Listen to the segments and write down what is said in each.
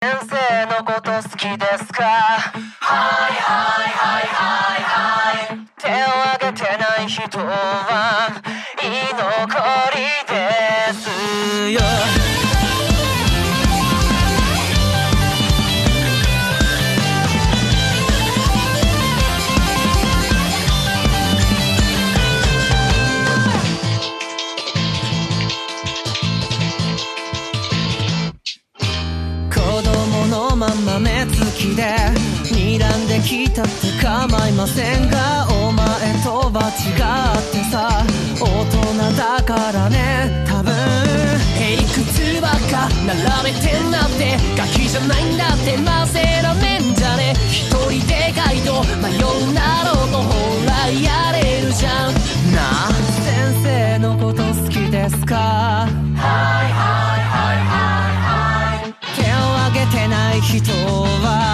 先生のこと好きですか？はいはいはいはいはい。手を挙げてない人は供のまま目つきで睨んできたって構いませんがお前とは違ってさ。大人だからね。多分。へいくつばっか並べてんなって。ガキじゃないんだって。混ぜられんじゃね。一人でガイド。ない人は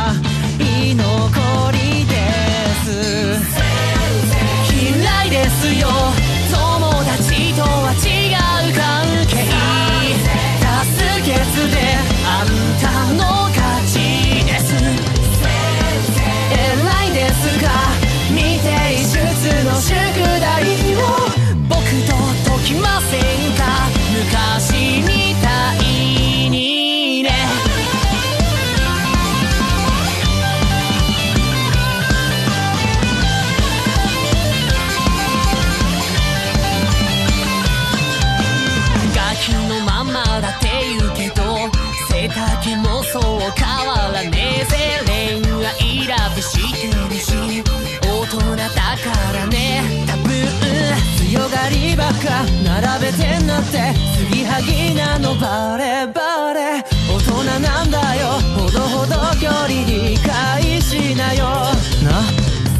ばっか並べてんなって継ぎはぎなのバレバレ。大人なんだよ。ほどほど距離理解しなよ。な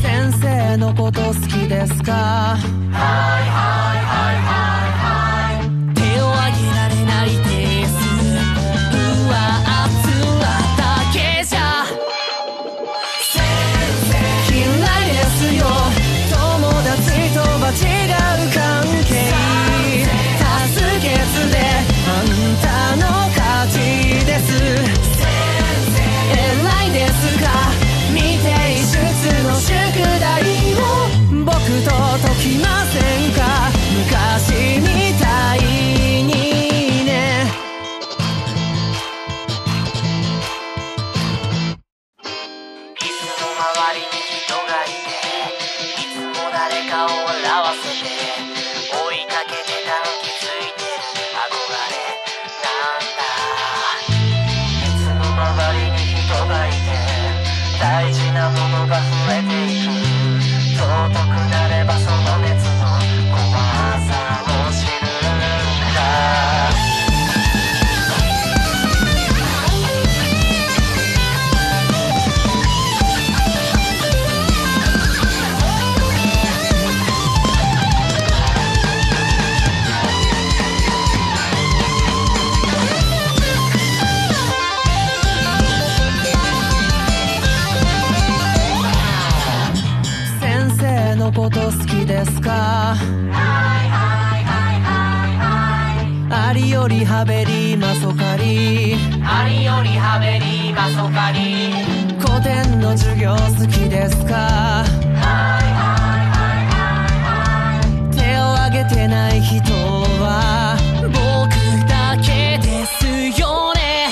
先生のこと好きですか？手です。偉いですか？大事なものが増えていく。尊くなれ。かありよりはべりまそかり。ありよりはべりまそかり。古典の授業好きですか。手を挙げてない人は僕だけですよね。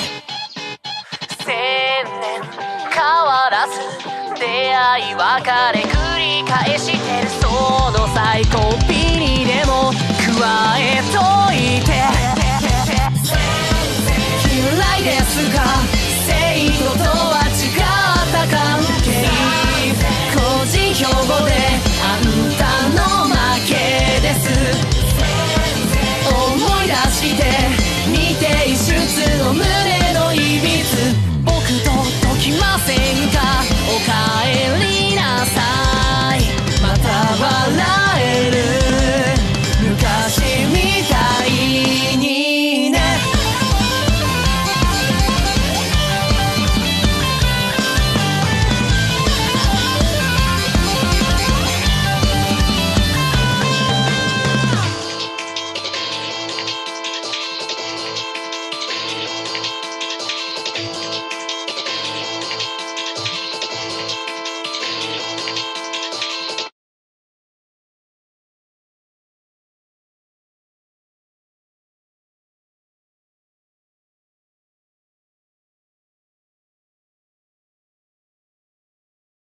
千年変わらず出会い別れのサイコピにでも加え